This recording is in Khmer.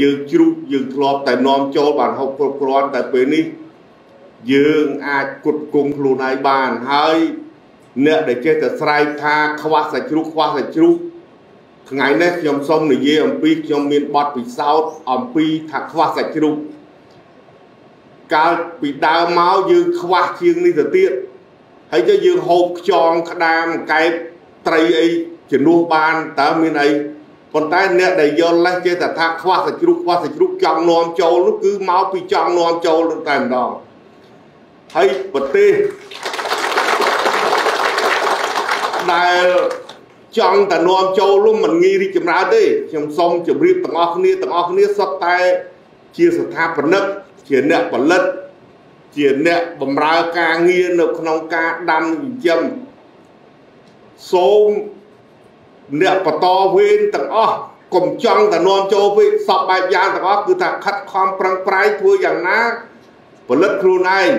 យើងជ្រុះយើងធ្លាប់តែនាំចូលបានហូបគ្រប់គ្រាន់តែពេលនេះយើងអាចគុតគង់ខ្លួនឯងបានហើយអ្នកដែលចេះតែស្រែកថាខ្វះសាច់ជ្រូកខ្វះសាច់ជ្រូកថ្ងៃនេះខ្ញុំសូមនិយាយអំពីខ្ញុំមានបទពិសោធន៍អំពីថាខ្វះសាច់ជ្រូកកាលពីដើមមកយើងខ្វះជាងនេះទៅទៀតហើយទៅយើងហូបខ្យងក្តាមកែបត្រីអីជំនួសបានតើមានអី ប៉ុន្តែអ្នកដែលយល់លេះចេះតែថាខ្វះសាច់ជ្រូកខ្វះសាច់ជ្រូកចង់នាំចូលនោះគឺមកពីចង់នាំចូលនឹងតែម្ដងហើយប្រទេសដែលចង់តែនាំចូលនោះមិនងាយរីកចម្រើនទេខ្ញុំសូមជម្រាបទាំងអស់គ្នាទាំងអស់គ្នាសុទ្ធតែជាស្ថាបនិកជាអ្នកផលិត ជាអ្នកបម្រើការងារនៅក្នុងការដាំចិញ្ចឹមសូម អ្នកបន្តវេនទាំងអស់កុំចង់តែនាំចូលពេកសពបែបយ៉ាងទាំងអស់គឺថាខិតខំប្រឹងប្រែងធ្វើយ៉ាងណាផលិតខ្លួនឯង